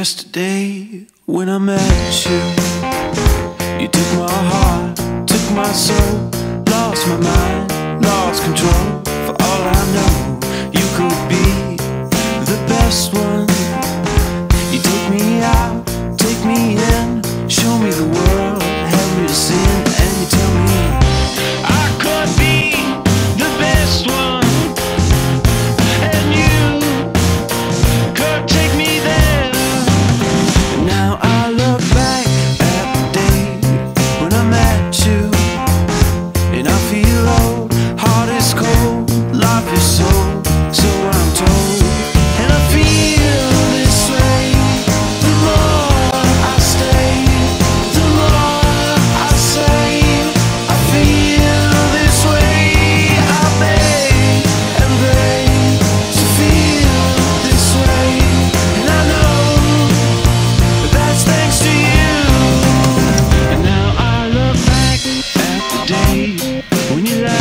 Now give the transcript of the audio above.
yesterday when I met you. We need that.